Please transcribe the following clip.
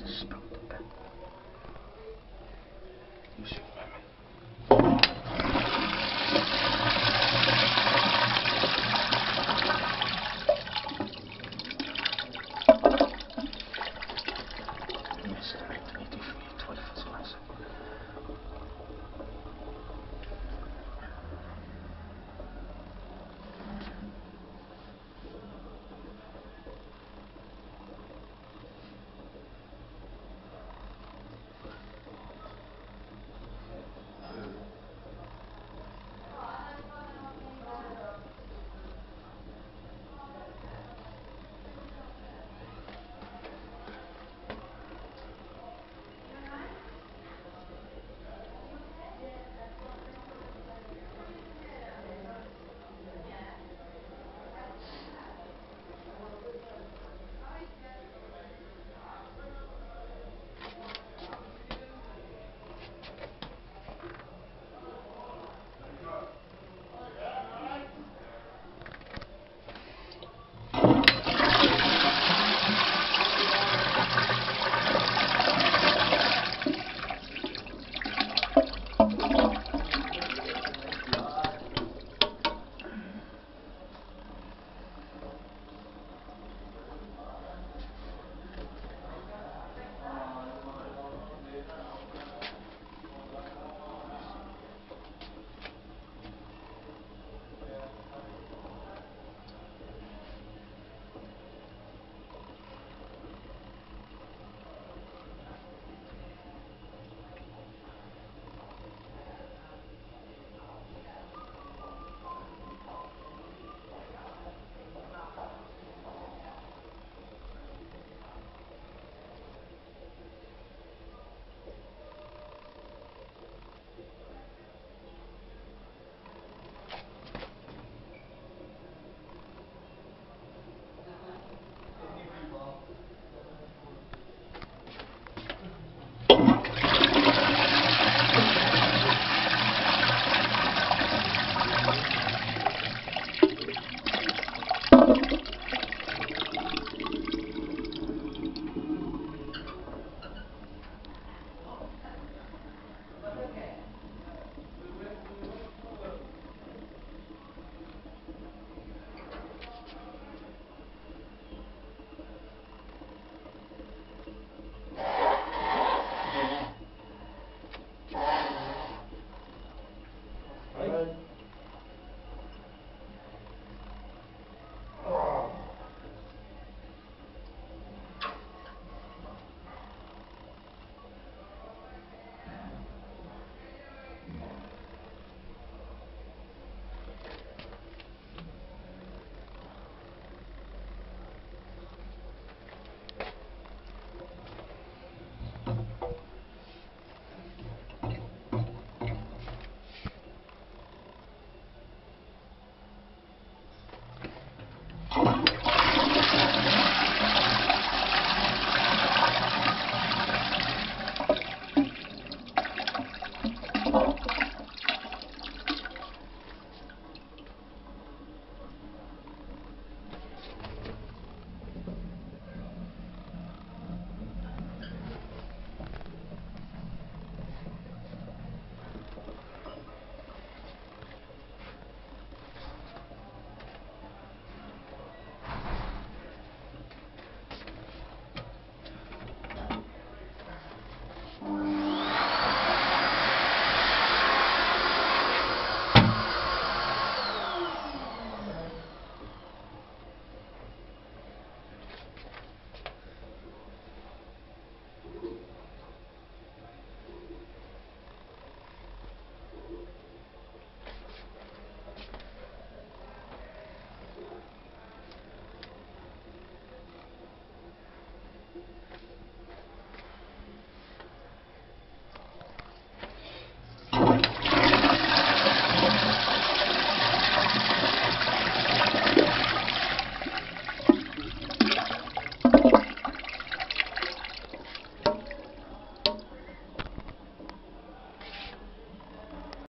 That's a spell, Pepper.